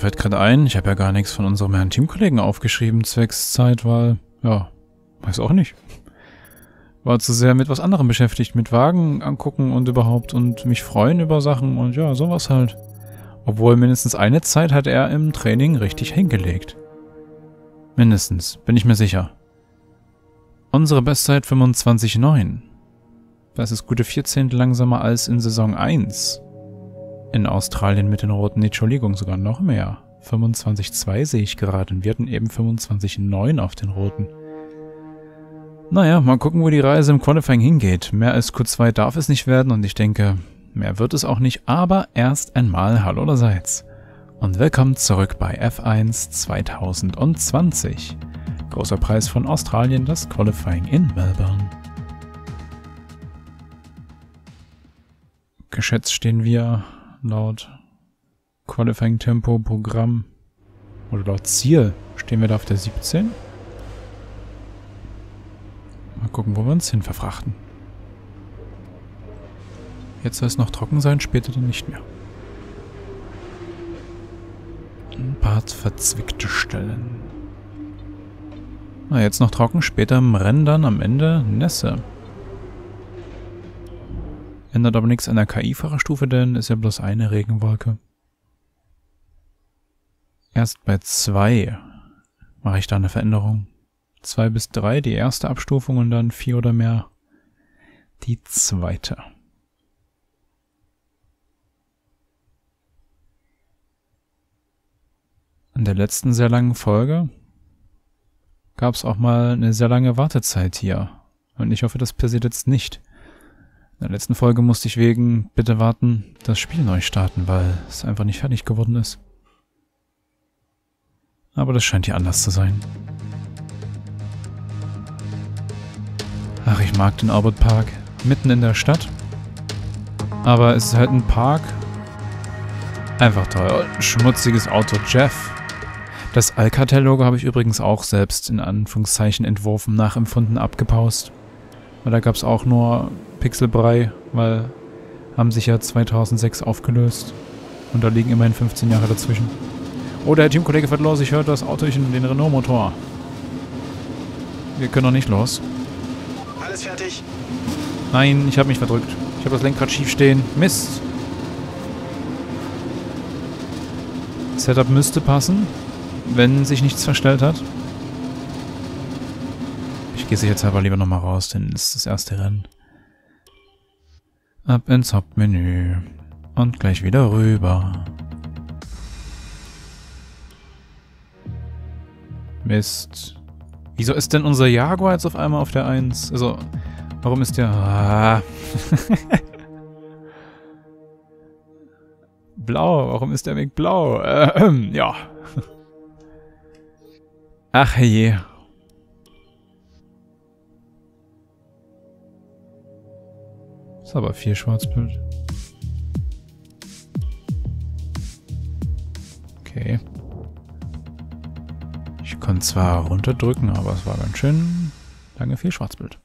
fällt gerade ein, ich habe ja gar nichts von unserem Herrn Teamkollegen aufgeschrieben, zwecks Zeitwahl. Ja, weiß auch nicht. War zu sehr mit was anderem beschäftigt, mit Wagen angucken und überhaupt und mich freuen über Sachen und ja, sowas halt. Obwohl mindestens eine Zeit hat er im Training richtig hingelegt. Mindestens, bin ich mir sicher. Unsere Bestzeit 25,9. Das ist gute 14 langsamer als in Saison 1. In Australien mit den roten, Entschuldigung, sogar noch mehr. 25,2 sehe ich gerade und wir hatten eben 25,9 auf den roten. Naja, mal gucken, wo die Reise im Qualifying hingeht. Mehr als Q2 darf es nicht werden und ich denke, mehr wird es auch nicht, aber erst einmal Hallo allerseits. Und willkommen zurück bei F1 2020. Großer Preis von Australien, das Qualifying in Melbourne. Geschätzt stehen wir laut Qualifying Tempo Programm oder laut Ziel stehen wir da auf der 17. Mal gucken, wo wir uns hin verfrachten. Jetzt soll es noch trocken sein, später dann nicht mehr. Ein paar verzwickte Stellen. Na, jetzt noch trocken, später im Rennen dann am Ende Nässe. Ändert aber nichts an der KI-Fahrerstufe, denn ist ja bloß eine Regenwolke. Erst bei zwei mache ich da eine Veränderung. 2 bis 3 die erste Abstufung und dann 4 oder mehr die zweite. In der letzten sehr langen Folge gab es auch mal eine sehr lange Wartezeit hier. Und ich hoffe, das passiert jetzt nicht. In der letzten Folge musste ich wegen Bitte warten das Spiel neu starten, weil es einfach nicht fertig geworden ist. Aber das scheint hier anders zu sein. Ach, ich mag den Albert Park. Mitten in der Stadt. Aber es ist halt ein Park. Einfach toll. Schmutziges Auto. Jeff. Das Alcatel-Logo habe ich übrigens auch selbst in Anführungszeichen entworfen, nachempfunden, abgepaust. Weil da gab es auch nur Pixelbrei, weil haben sich ja 2006 aufgelöst. Und da liegen immerhin 15 Jahre dazwischen. Oh, der Teamkollege fährt los. Ich höre das Auto in den Renault-Motor. Wir können doch nicht los. Alles fertig? Nein, ich habe mich verdrückt. Ich habe das Lenkrad schief stehen. Mist. Setup müsste passen, wenn sich nichts verstellt hat. Ich gehe sicherheitshalber lieber nochmal raus, denn es ist das erste Rennen. Ab ins Hauptmenü. Und gleich wieder rüber. Mist. Wieso ist denn unser Jaguar jetzt auf einmal auf der 1? Also, warum ist der... Ah. blau, warum ist der Weg blau? Ähm, ja. Ach je. Ist aber viel Schwarzbild. Okay. Ich konnte zwar runterdrücken, aber es war ganz schön lange viel Schwarzbild.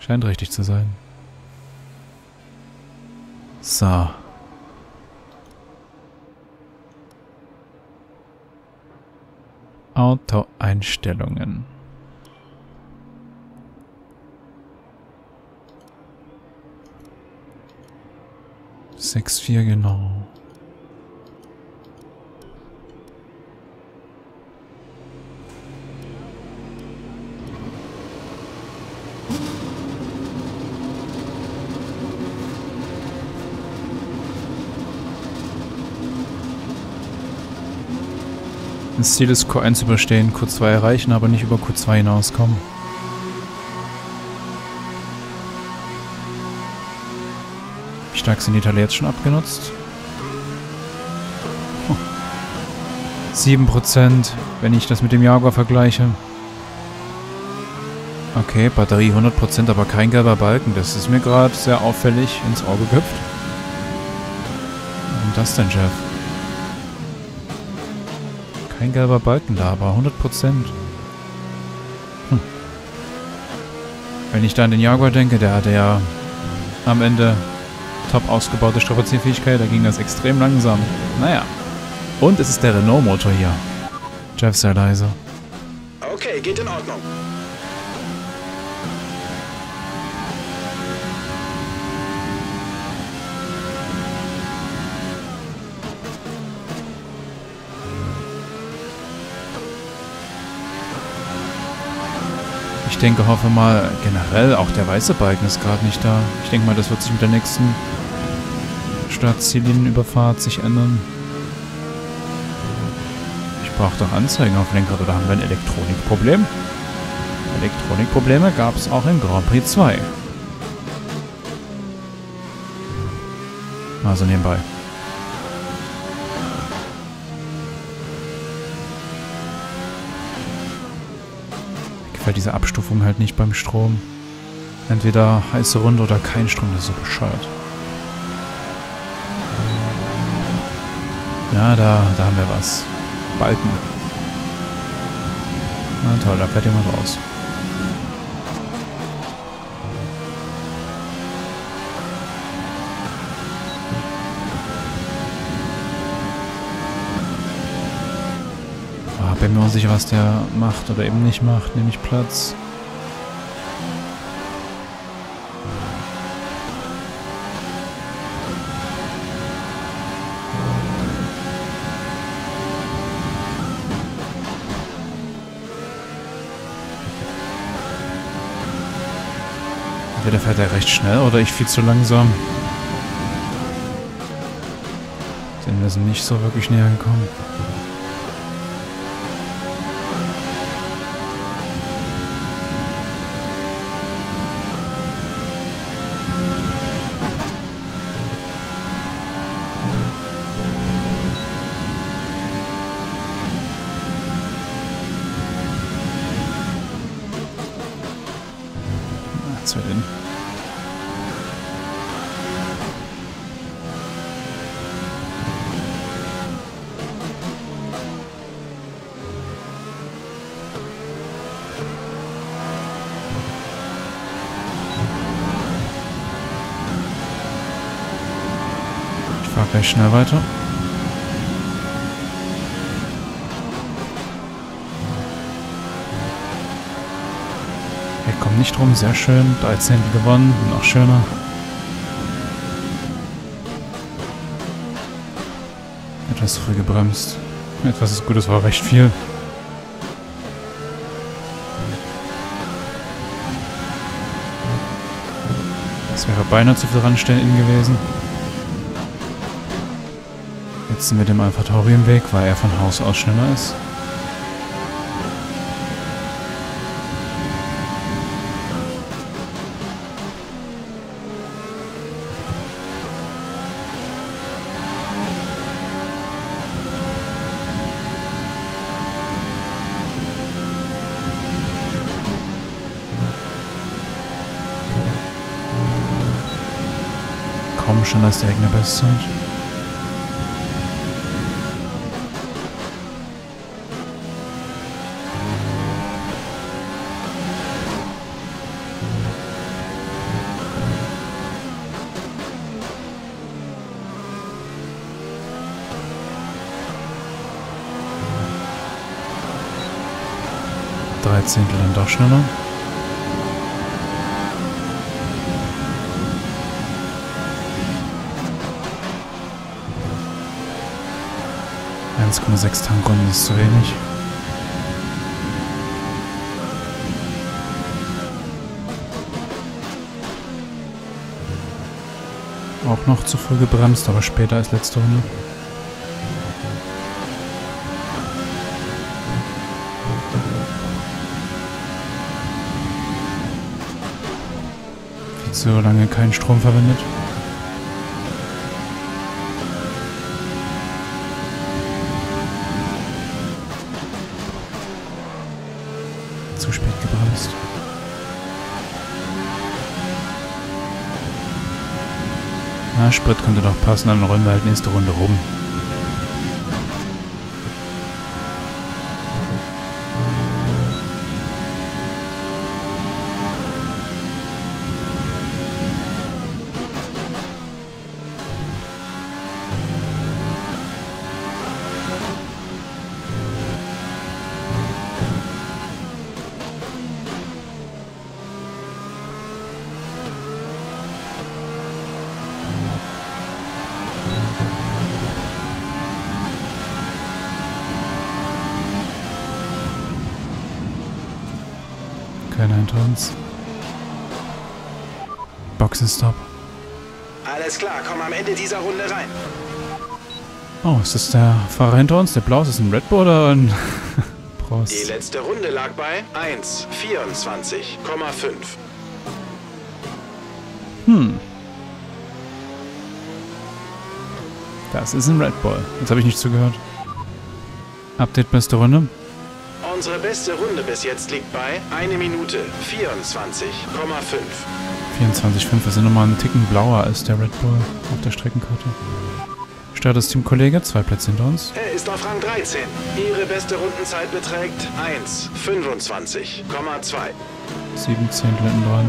Scheint richtig zu sein. So. Auto-Einstellungen. 6,4 genau. Das Ziel ist Q1 überstehen, Q2 erreichen, aber nicht über Q2 hinauskommen. stark sind die Teile jetzt schon abgenutzt? 7%, wenn ich das mit dem Jaguar vergleiche. Okay, Batterie 100%, aber kein gelber Balken. Das ist mir gerade sehr auffällig ins Auge gehüpft. Warum das denn, Jeff? Kein gelber Balken da, aber 100%. Hm. Wenn ich da an den Jaguar denke, der hatte ja am Ende top ausgebaute Strapazierfähigkeit, da ging das extrem langsam. Naja. Und es ist der Renault-Motor hier. Jeff sehr leise. Okay, geht in Ordnung. Ich denke, hoffe mal, generell, auch der weiße Balken ist gerade nicht da. Ich denke mal, das wird sich mit der nächsten Startzielinenüberfahrt sich ändern. Ich brauche doch Anzeigen auf Lenkrad oder haben wir ein Elektronikproblem? Elektronikprobleme gab es auch im Grand Prix 2. Also nebenbei. Gefällt diese Abstufung halt nicht beim Strom. Entweder heiße Runde oder kein Strom, das ist so bescheuert. Ja, da, da haben wir was. Balken. Na toll, da fährt jemand raus. Bin mir unsicher, was der macht oder eben nicht macht, nämlich Platz. Entweder fährt er recht schnell oder ich viel zu langsam. Denn wir sind nicht so wirklich näher gekommen. Fahre gleich schnell weiter. kommen nicht rum. Sehr schön. 13 gewonnen. Noch schöner. Etwas früh gebremst. Etwas ist gut, das war recht viel. Das wäre beinahe zu viel Randstellen gewesen. Sind wir dem im Weg, weil er von Haus aus schneller ist. Komm schon, das ist die eigene Bestzeit. Dreizehntel dann doch schneller. 1,6 Tankrunden ist zu wenig. Auch noch zu früh gebremst, aber später als letzte Runde. Zu lange keinen Strom verwendet. Na, Sprit könnte doch passen, dann rollen wir halt nächste Runde rum. Hinter uns. Boxenstopp. Alles klar, komm am Ende dieser Runde rein. Oh, ist das der Fahrer hinter uns? Der Blau ist ein Red Bull oder ein Prost? Die letzte Runde lag bei 1,24,5. Hm. Das ist ein Red Bull. Jetzt habe ich nicht zugehört. Update beste Runde. Unsere beste Runde bis jetzt liegt bei 1 Minute 24,5. 24,5. Wir sind nochmal einen Ticken blauer als der Red Bull auf der Streckenkarte. Stört das Teamkollege, zwei Plätze hinter uns. Er ist auf Rang 13. Ihre beste Rundenzeit beträgt 1,25,2. Sieben Zehntel hinten dran.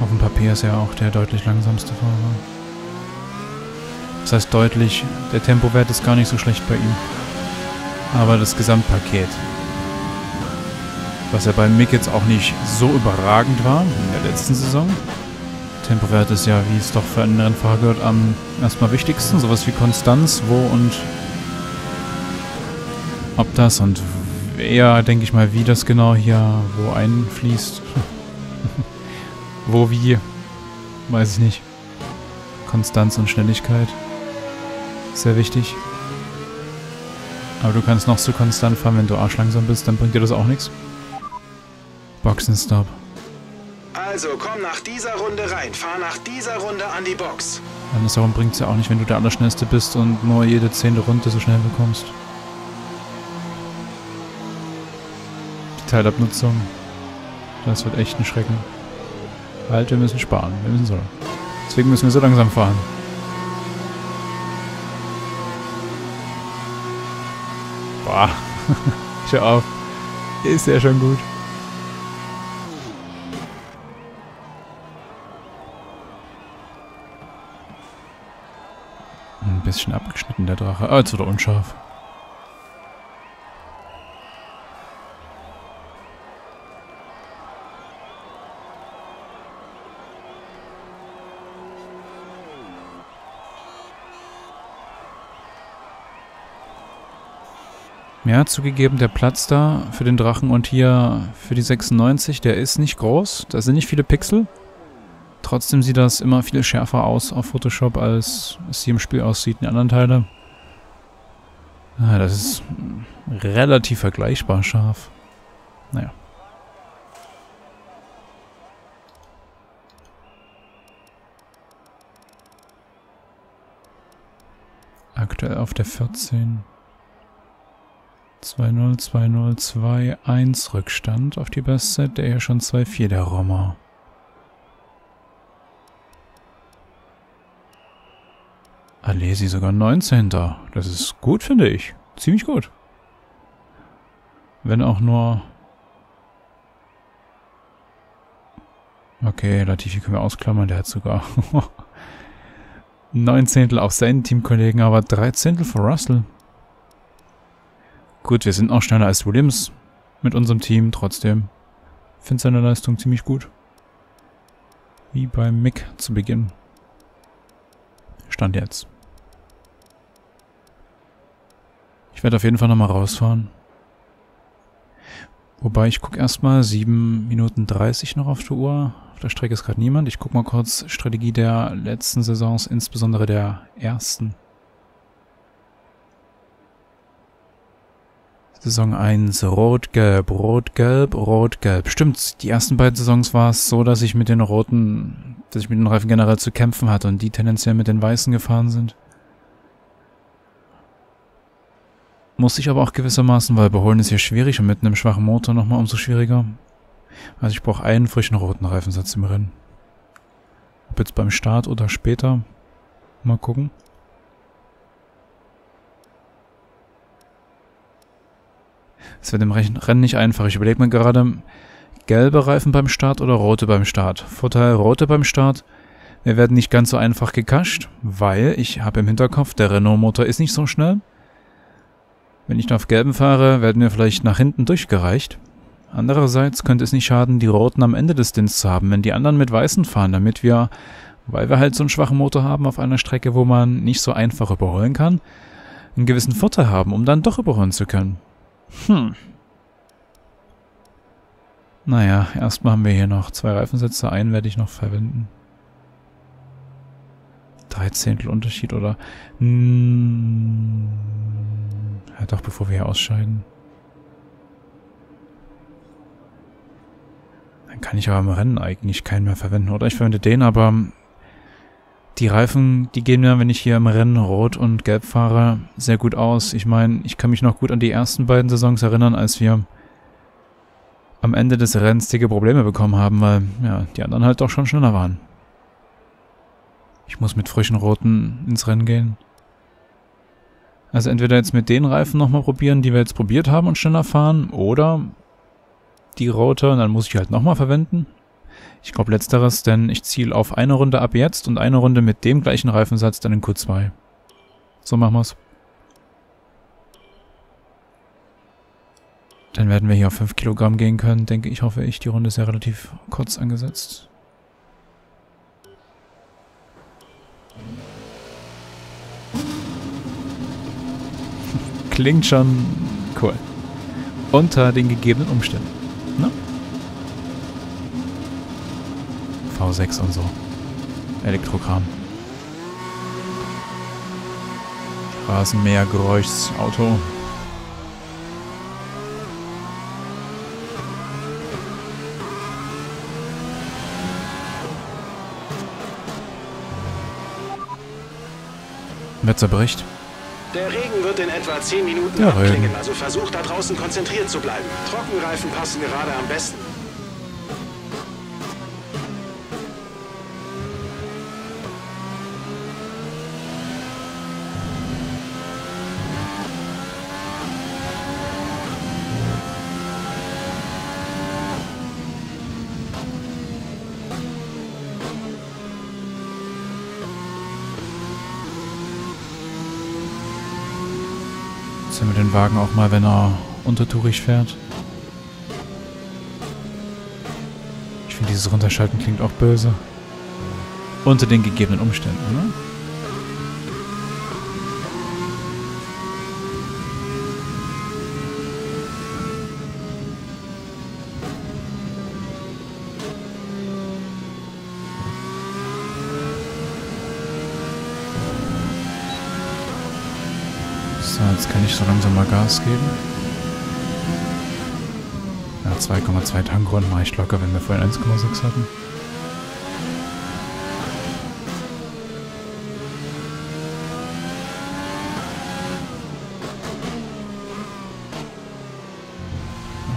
Auf dem Papier ist er auch der deutlich langsamste Fahrer. Das heißt deutlich, der Tempowert ist gar nicht so schlecht bei ihm. Aber das Gesamtpaket, was ja bei Mick jetzt auch nicht so überragend war in der letzten Saison. Tempowert ist ja, wie es doch für einen Rennfahrer gehört, am erstmal wichtigsten. Sowas wie Konstanz, wo und ob das und eher, denke ich mal, wie das genau hier wo einfließt. wo, wie, weiß ich nicht. Konstanz und Schnelligkeit. Sehr wichtig. Aber du kannst noch so konstant fahren, wenn du arschlangsam bist, dann bringt dir das auch nichts. Boxenstopp. Also komm nach dieser Runde rein. Fahr nach dieser Runde an die Box. Andersherum bringt es ja auch nicht, wenn du der Allerschnellste bist und nur jede zehnte Runde so schnell bekommst. Die Teilabnutzung. Das wird echt ein Schrecken. Halt, wir müssen sparen. Wir müssen so. Deswegen müssen wir so langsam fahren. Boah. Schau auf. Ist ja schon gut. Ein bisschen abgeschnitten, der Drache. Ah, jetzt wieder unscharf. Ja, zugegeben, der Platz da für den Drachen und hier für die 96, der ist nicht groß. Da sind nicht viele Pixel. Trotzdem sieht das immer viel schärfer aus auf Photoshop, als es hier im Spiel aussieht in anderen Teilen. Ah, das ist relativ vergleichbar scharf. Naja. Aktuell auf der 14. 2-0, 2-0, 2-1 Rückstand auf die Bestzeit, der ja schon 2-4 der Rommer. Alesi sogar 19. Das ist gut, finde ich. Ziemlich gut. Wenn auch nur... Okay, Latifi können wir ausklammern, der hat sogar 19. auf seinen Teamkollegen, aber 13. für Russell. Gut, wir sind auch schneller als Williams mit unserem Team, trotzdem. Finde seine Leistung ziemlich gut. Wie beim Mick zu Beginn. Stand jetzt. Ich werde auf jeden Fall nochmal rausfahren. Wobei, ich gucke erstmal 7 Minuten 30 noch auf der Uhr. Auf der Strecke ist gerade niemand. Ich gucke mal kurz Strategie der letzten Saisons, insbesondere der ersten. Saison 1 Rot-Gelb, Rot-Gelb, Rot-Gelb. Stimmt, die ersten beiden Saisons war es so, dass ich mit den roten, dass ich mit den Reifen generell zu kämpfen hatte und die tendenziell mit den weißen gefahren sind. Muss ich aber auch gewissermaßen, weil überholen ist hier schwierig und mit einem schwachen Motor nochmal umso schwieriger. Also ich brauche einen frischen roten Reifensatz im Rennen. Ob jetzt beim Start oder später. Mal gucken. Es wird im Rennen nicht einfach. Ich überlege mir gerade, gelbe Reifen beim Start oder rote beim Start. Vorteil rote beim Start. Wir werden nicht ganz so einfach gekascht, weil ich habe im Hinterkopf, der Renault-Motor ist nicht so schnell. Wenn ich auf gelben fahre, werden wir vielleicht nach hinten durchgereicht. Andererseits könnte es nicht schaden, die roten am Ende des Stints zu haben, wenn die anderen mit weißen fahren, damit wir, weil wir halt so einen schwachen Motor haben auf einer Strecke, wo man nicht so einfach überholen kann, einen gewissen Vorteil haben, um dann doch überholen zu können. Hm. Naja, erstmal haben wir hier noch zwei Reifensätze. Einen werde ich noch verwenden. Dreizehntel Unterschied oder... Hm, ja doch, bevor wir hier ausscheiden. Dann kann ich aber im Rennen eigentlich keinen mehr verwenden. Oder ich verwende den, aber die Reifen, die gehen mir, wenn ich hier im Rennen rot und gelb fahre, sehr gut aus. Ich meine, ich kann mich noch gut an die ersten beiden Saisons erinnern, als wir am Ende des Rennens dicke Probleme bekommen haben, weil ja, die anderen halt doch schon schneller waren. Ich muss mit frischen Roten ins Rennen gehen. Also entweder jetzt mit den Reifen nochmal probieren, die wir jetzt probiert haben und schneller fahren, oder die rote dann muss ich halt nochmal verwenden. Ich glaube letzteres, denn ich ziele auf eine Runde ab jetzt und eine Runde mit dem gleichen Reifensatz dann in Q2. So machen wir's. Dann werden wir hier auf 5 Kilogramm gehen können, denke ich, hoffe ich. Die Runde ist ja relativ kurz angesetzt. Klingt schon cool. Unter den gegebenen Umständen. Ne? V6 und so. Elektrokram. Rasenmähergeräuschsauto. Wer zerbricht? Der Regen wird in etwa 10 Minuten Der abklingen, Regen. also versucht da draußen konzentriert zu bleiben. Trockenreifen passen gerade am besten. Sehen wir den Wagen auch mal, wenn er untertourig fährt. Ich finde, dieses Runterschalten klingt auch böse. Unter den gegebenen Umständen, ne? So, jetzt kann ich so langsam mal Gas geben. Ja, 2,2 Tankrunden mache ich locker, wenn wir vorhin 1,6 hatten.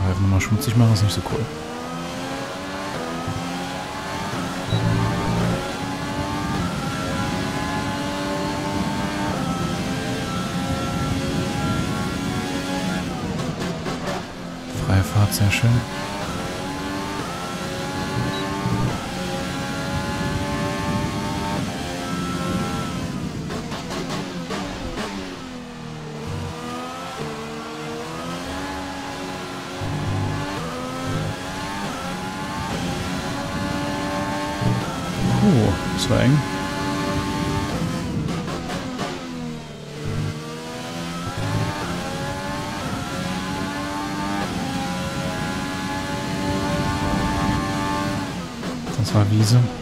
Reifen nochmal schmutzig machen ist nicht so cool. Sehr schön. Puh, das war eng. Wiese.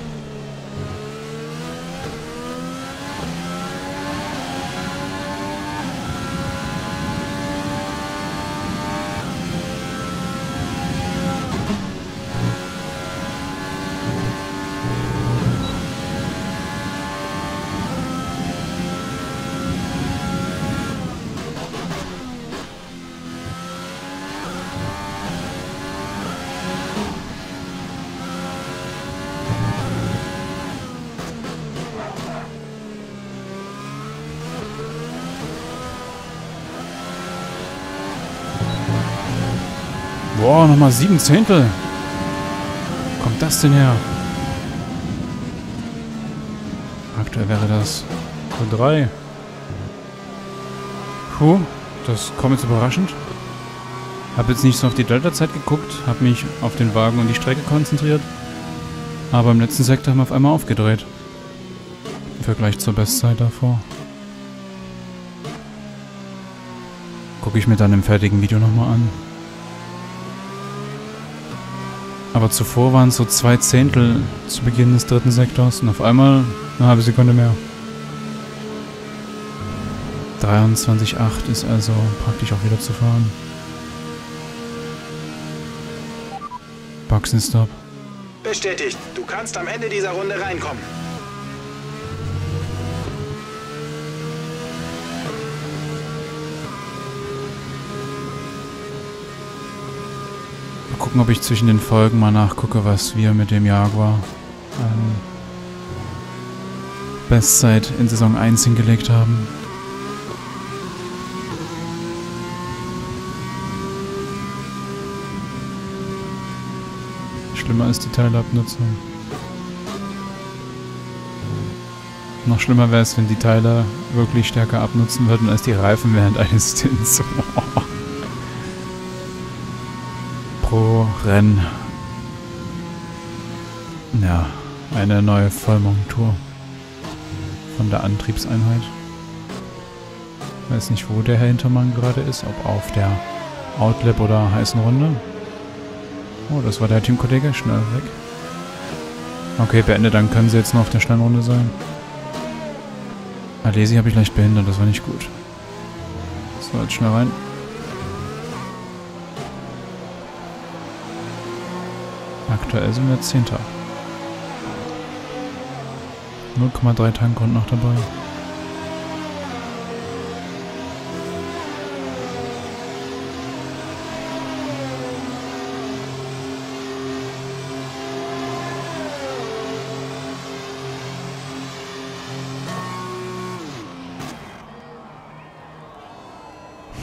Boah, nochmal sieben Zehntel. Wo kommt das denn her? Aktuell wäre das Q3. Puh, das kommt jetzt überraschend. Hab jetzt nicht so auf die Delta-Zeit geguckt, hab mich auf den Wagen und die Strecke konzentriert. Aber im letzten Sektor haben wir auf einmal aufgedreht. Im Vergleich zur Bestzeit davor. Gucke ich mir dann im fertigen Video nochmal an. Aber zuvor waren es so zwei Zehntel zu Beginn des dritten Sektors und auf einmal eine halbe Sekunde mehr. 23,8 ist also praktisch auch wieder zu fahren. Boxenstopp. Bestätigt. Du kannst am Ende dieser Runde reinkommen. Gucken, ob ich zwischen den Folgen mal nachgucke, was wir mit dem Jaguar an Bestzeit in Saison 1 hingelegt haben. Schlimmer ist die Teilabnutzung. Noch schlimmer wäre es, wenn die Teile wirklich stärker abnutzen würden als die Reifen während eines Stints. Pro Rennen. Ja, eine neue Vollmontur von der Antriebseinheit. Weiß nicht, wo der Herr Hintermann gerade ist, ob auf der Outlap oder heißen Runde. Oh, das war der Teamkollege. Schnell weg. Okay, beendet. Dann können sie jetzt noch auf der schnellen Runde sein. Alesi habe ich leicht behindert. Das war nicht gut. So, jetzt schnell rein. Aktuell sind wir Zehnter. 0,3 Tank und noch dabei.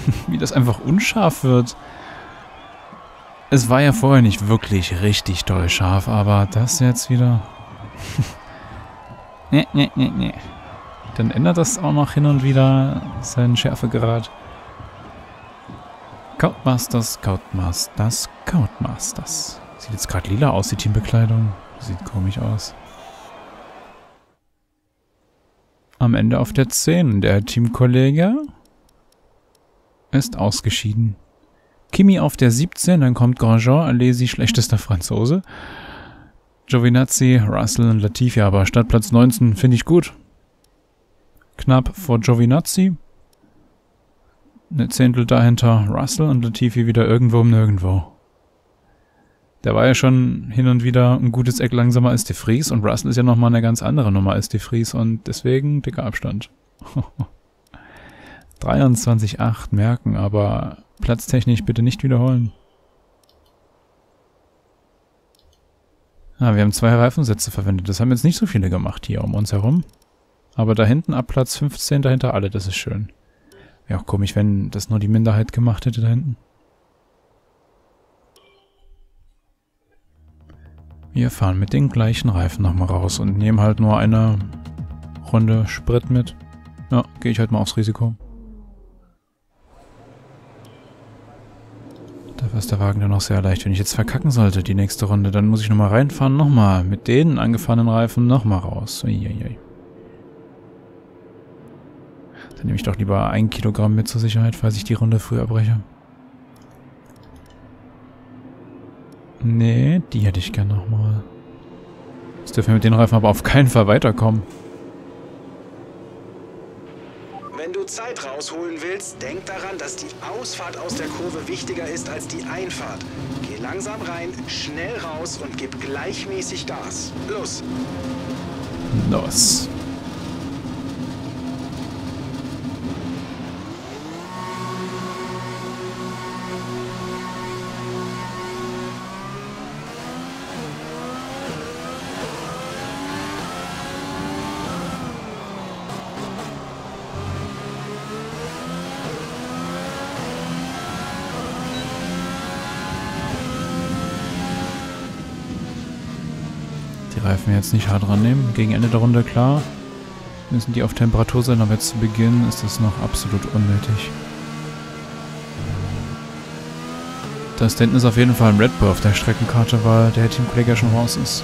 Wie das einfach unscharf wird. Es war ja vorher nicht wirklich richtig doll scharf, aber das jetzt wieder... nee, nee, nee, nee. Dann ändert das auch noch hin und wieder seinen Schärfegrad. Codemasters, Codemasters, Codemasters. Sieht jetzt gerade lila aus, die Teambekleidung. Sieht komisch aus. Am Ende auf der 10. Der Teamkollege ist ausgeschieden. Kimi auf der 17, dann kommt Grandjean, Alesi, schlechtester Franzose. Giovinazzi, Russell und Latifi, aber statt Platz 19 finde ich gut. Knapp vor Giovinazzi. Eine Zehntel dahinter Russell und Latifi wieder irgendwo um nirgendwo. Der war ja schon hin und wieder ein gutes Eck langsamer als De Vries und Russell ist ja nochmal eine ganz andere Nummer als De Vries und deswegen dicker Abstand. 23,8 merken, aber platztechnisch bitte nicht wiederholen. Ah, wir haben zwei Reifensätze verwendet. Das haben jetzt nicht so viele gemacht hier um uns herum. Aber da hinten ab Platz 15, dahinter alle, das ist schön. Wäre auch komisch, wenn das nur die Minderheit gemacht hätte da hinten. Wir fahren mit den gleichen Reifen nochmal raus und nehmen halt nur eine Runde Sprit mit. Ja, gehe ich halt mal aufs Risiko. Ist der Wagen dann noch sehr leicht. Wenn ich jetzt verkacken sollte, die nächste Runde, dann muss ich nochmal reinfahren, nochmal. Mit den angefahrenen Reifen nochmal raus. Uiuiui. Dann nehme ich doch lieber ein Kilogramm mit zur Sicherheit, falls ich die Runde früher breche. Nee, die hätte ich gern nochmal. Jetzt dürfen wir mit den Reifen aber auf keinen Fall weiterkommen. Wenn du Zeit rausholen willst, denk daran, dass die Ausfahrt aus der Kurve wichtiger ist als die Einfahrt. Geh langsam rein, schnell raus und gib gleichmäßig Gas. Los! Los. Die Reifen jetzt nicht hart rannehmen. Gegen Ende der Runde, klar, müssen die auf Temperatur sein, aber jetzt zu Beginn ist das noch absolut unnötig. Das da hinten ist auf jeden Fall ein Red Bull auf der Streckenkarte, weil der Teamkollege ja schon raus ist.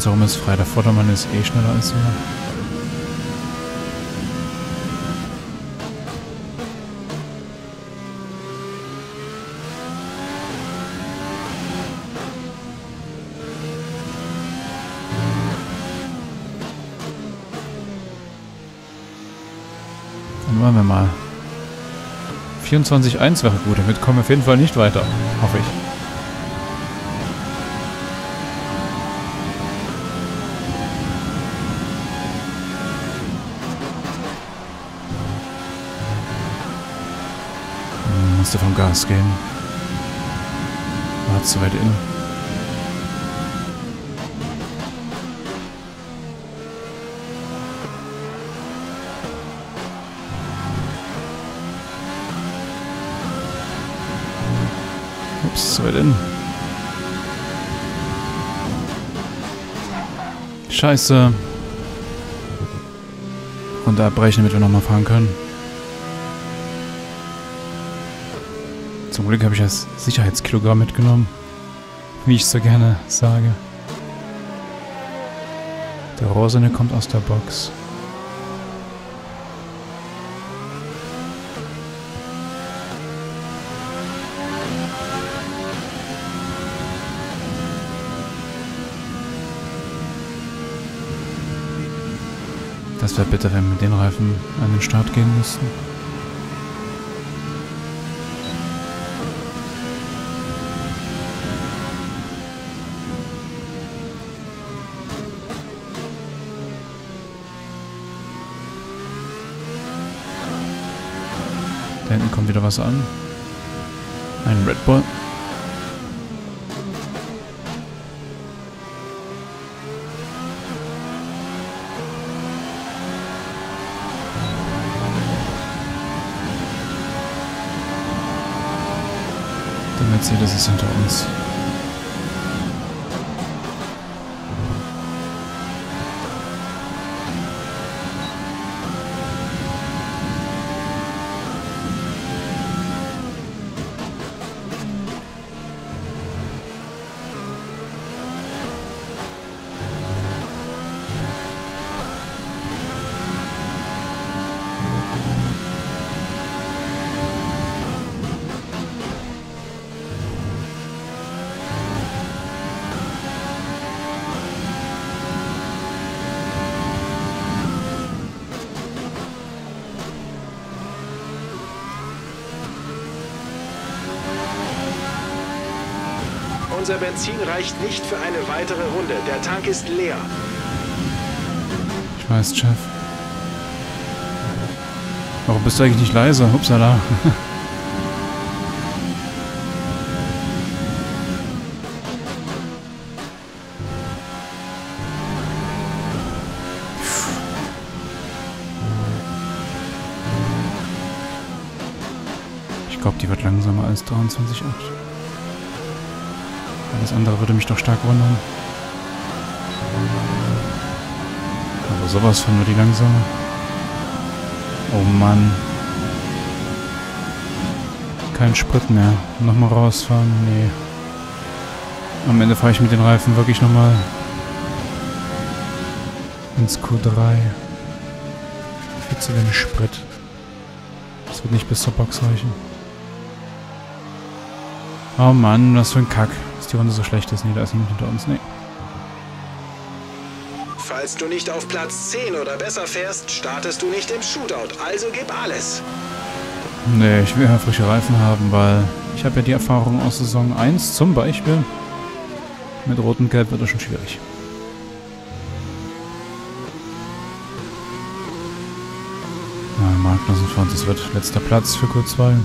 Um herum ist frei. Der Vordermann ist eh schneller als wir. Dann wollen wir mal. 24.1 wäre gut. Damit kommen wir auf jeden Fall nicht weiter. Hoffe ich. Musste vom Gas gehen. War zu weit in. Ups, zu weit in. Scheiße. Und abbrechen, damit wir nochmal fahren können. Glück habe ich das Sicherheitskilogramm mitgenommen. Wie ich so gerne sage. Der Rosene kommt aus der Box. Das wäre bitter, wenn wir mit den Reifen an den Start gehen müssten. Hinten kommt wieder was an. Ein Red Bull. Der Mercedes ist hinter uns. Unser Benzin reicht nicht für eine weitere Runde. Der Tank ist leer. Ich weiß, Chef. Warum bist du eigentlich nicht leise? Upsala. Ich glaube, die wird langsamer als 23,8. Alles andere würde mich doch stark wundern. Aber sowas von nur die langsame. Oh Mann. Kein Sprit mehr. Nochmal rausfahren? Nee. Am Ende fahre ich mit den Reifen wirklich nochmal ins Q3. Viel zu wenig Sprit. Das wird nicht bis zur Box reichen. Oh Mann, was für ein Kack. Die Runde so schlecht ist. Nee, da ist niemand hinter uns. Nee. Falls du nicht auf Platz 10 oder besser fährst, startest du nicht im Shootout. Also gib alles. Nee, ich will ja frische Reifen haben, weil ich habe ja die Erfahrung aus Saison 1 zum Beispiel. Mit Rot und Gelb wird das schon schwierig. Ja, Magnussen das wird letzter Platz für Q2.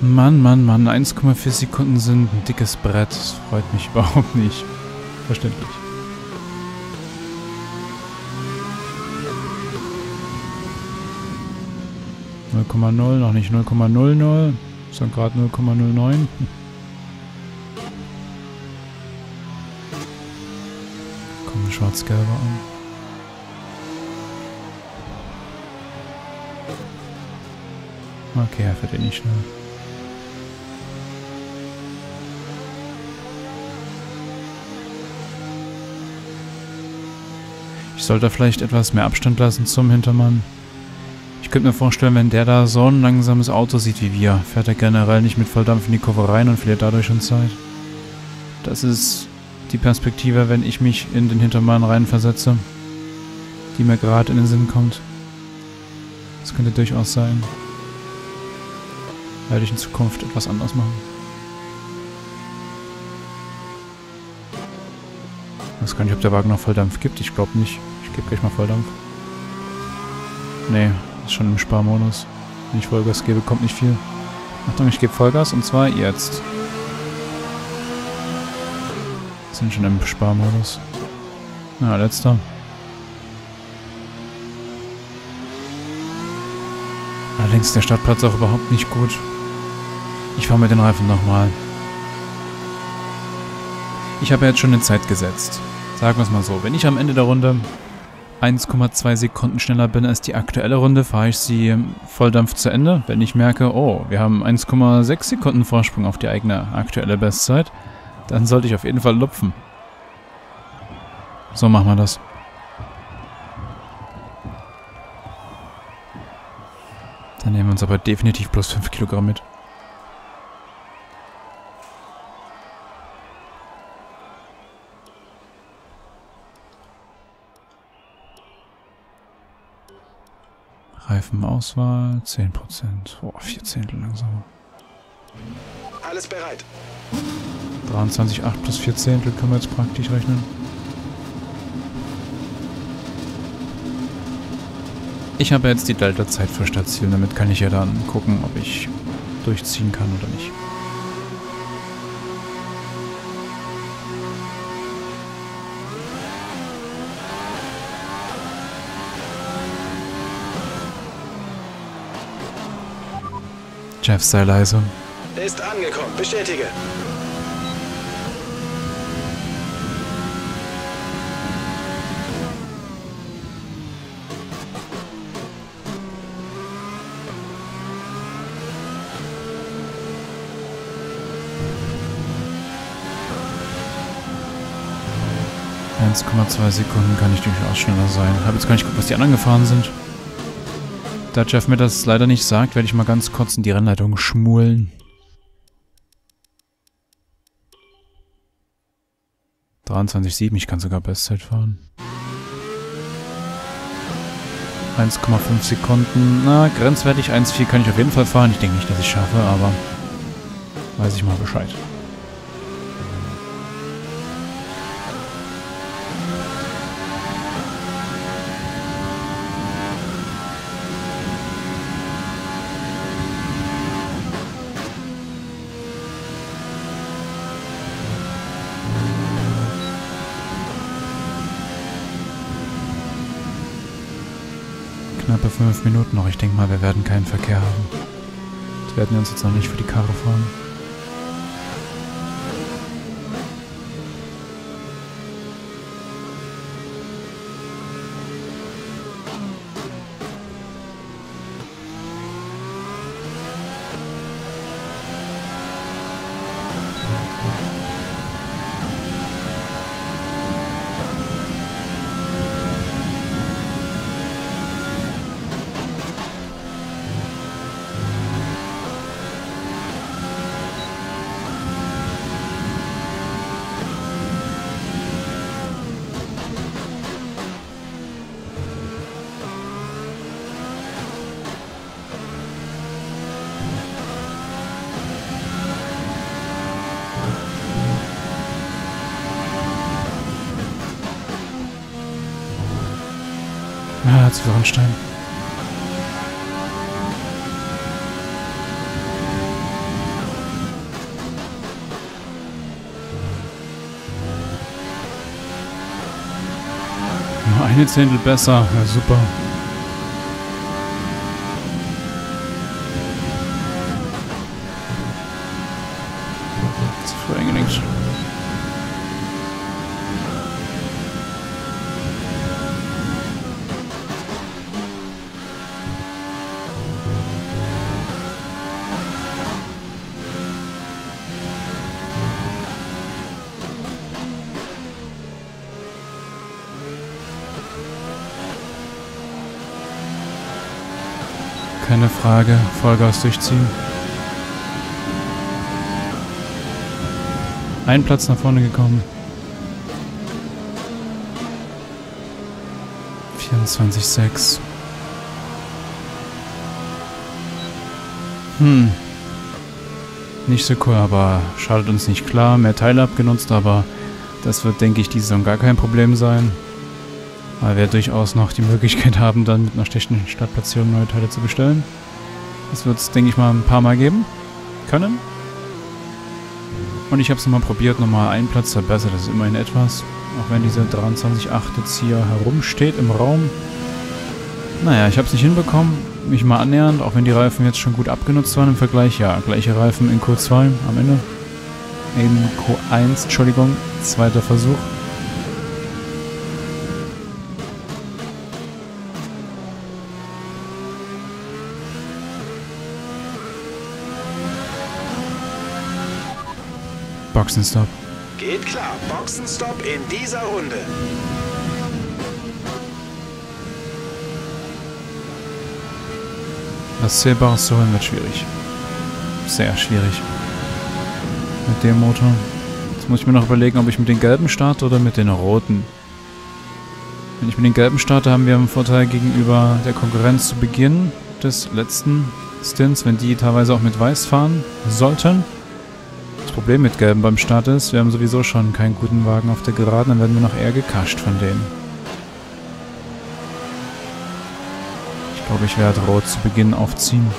Mann, Mann, Mann, 1,4 Sekunden sind ein dickes Brett. Das freut mich überhaupt nicht. Verständlich. Null Komma null, noch nicht 0,00, sondern gerade 0,09. Kommt ein schwarz-gelber an. Okay, er fährt eh nicht schnell. Sollte vielleicht etwas mehr Abstand lassen zum Hintermann. Ich könnte mir vorstellen, wenn der da so ein langsames Auto sieht wie wir, fährt er generell nicht mit Volldampf in die Kurve rein und verliert dadurch schon Zeit. Das ist die Perspektive, wenn ich mich in den Hintermann reinversetze, die mir gerade in den Sinn kommt. Das könnte durchaus sein. Werde ich in Zukunft etwas anders machen. Ich weiß gar nicht, ob der Wagen noch Volldampf gibt. Ich glaube nicht. Gebe gleich mal Volldampf. Nee, ist schon im Sparmodus. Wenn ich Vollgas gebe, kommt nicht viel. Achtung, ich gebe Vollgas und zwar jetzt. Sind schon im Sparmodus. Na, letzter. Allerdings der Startplatz auch überhaupt nicht gut. Ich fahre mit den Reifen nochmal. Ich habe jetzt schon eine Zeit gesetzt. Sagen wir es mal so, wenn ich am Ende der Runde 1,2 Sekunden schneller bin als die aktuelle Runde, fahre ich sie Volldampf zu Ende. Wenn ich merke, oh, wir haben 1,6 Sekunden Vorsprung auf die eigene aktuelle Bestzeit, dann sollte ich auf jeden Fall lupfen. So machen wir das. Dann nehmen wir uns aber definitiv plus 5 Kilogramm mit. Reifenauswahl 10%. Boah, 4 Zehntel langsamer. Alles bereit. 23,8 plus 4 Zehntel können wir jetzt praktisch rechnen. Ich habe jetzt die Delta-Zeit für Stadtziel, damit kann ich ja dann gucken, ob ich durchziehen kann oder nicht. Jeff, sei leise. Ist angekommen. Bestätige. zwei Sekunden kann ich durchaus schneller sein. Habe jetzt gar nicht geguckt, was die anderen gefahren sind. Da Jeff mir das leider nicht sagt, werde ich mal ganz kurz in die Rennleitung schmulen. 23,7, ich kann sogar Bestzeit fahren. 1,5 Sekunden. Na, grenzwertig 1,4 kann ich auf jeden Fall fahren. Ich denke nicht, dass ich schaffe, aber weiß ich mal Bescheid. Fünf Minuten noch. Ich denke mal, wir werden keinen Verkehr haben. Das werden wir uns jetzt noch nicht für die Karre fahren. Wochenstein. Nur eine Zehntel besser. Ja, super. Frage. Vollgas durchziehen. Ein Platz nach vorne gekommen. 24,6. Hm. Nicht so cool, aber schadet uns nicht klar. Mehr Teile abgenutzt, aber das wird, denke ich, diese Saison gar kein Problem sein. Weil wir durchaus noch die Möglichkeit haben, dann mit einer schlechten Startplatzierung neue Teile zu bestellen. Das wird es, denke ich mal, ein paar Mal geben können. Und ich habe es nochmal probiert, nochmal einen Platz verbessert. Das ist immerhin etwas. Auch wenn dieser 23.8 jetzt hier herumsteht im Raum. Naja, ich habe es nicht hinbekommen. Mich mal annähernd, auch wenn die Reifen jetzt schon gut abgenutzt waren im Vergleich. Ja, gleiche Reifen in Q2 am Ende. In Q1, Entschuldigung, zweiter Versuch. Boxenstopp. Geht klar. Boxenstopp in dieser Runde. Das Zählbares zu holen wird schwierig. Sehr schwierig. Mit dem Motor. Jetzt muss ich mir noch überlegen, ob ich mit den gelben starte oder mit den roten. Wenn ich mit den gelben starte, haben wir einen Vorteil gegenüber der Konkurrenz zu Beginn des letzten Stints, wenn die teilweise auch mit weiß fahren sollten. Problem mit Gelben beim Start ist, wir haben sowieso schon keinen guten Wagen auf der Geraden, dann werden wir noch eher gekascht von denen. Ich glaube, ich werde Rot zu Beginn aufziehen.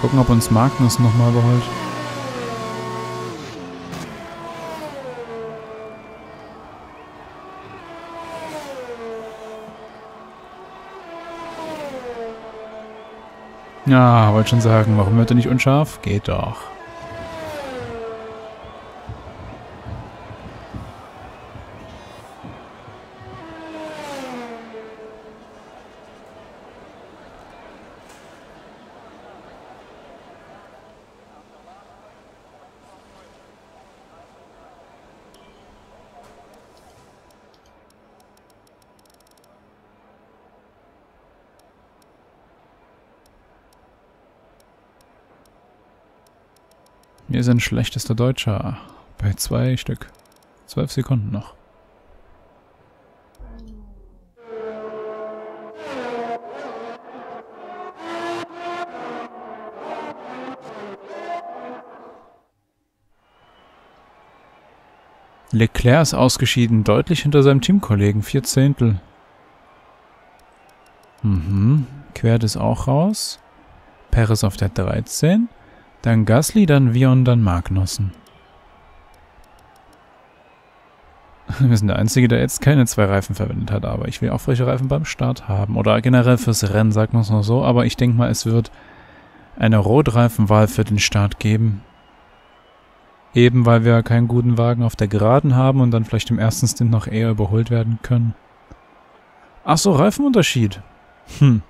Gucken, ob uns Magnus nochmal überholt. Ja, wollte schon sagen, warum wird er nicht unscharf? Geht doch. Wir sind schlechtester Deutscher. Bei zwei Stück. Zwölf Sekunden noch. Leclerc ist ausgeschieden, deutlich hinter seinem Teamkollegen, vier Zehntel. Mhm, Quert ist auch raus. Perez auf der 13. Dann Gasly, dann Vion, dann Magnussen. Wir sind der Einzige, der jetzt keine zwei Reifen verwendet hat, aber ich will auch frische Reifen beim Start haben. Oder generell fürs Rennen, sagt man es noch so. Aber ich denke mal, es wird eine Rotreifenwahl für den Start geben. Eben weil wir keinen guten Wagen auf der Geraden haben und dann vielleicht im ersten Stint noch eher überholt werden können. Ach so, Reifenunterschied. Hm.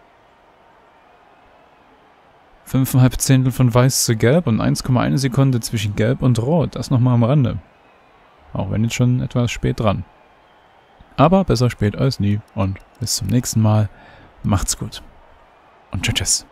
5,5 Zehntel von Weiß zu Gelb und 1,1 Sekunde zwischen Gelb und Rot. Das nochmal am Rande. Auch wenn jetzt schon etwas spät dran. Aber besser spät als nie und bis zum nächsten Mal. Macht's gut. Und tschüss. tschüss.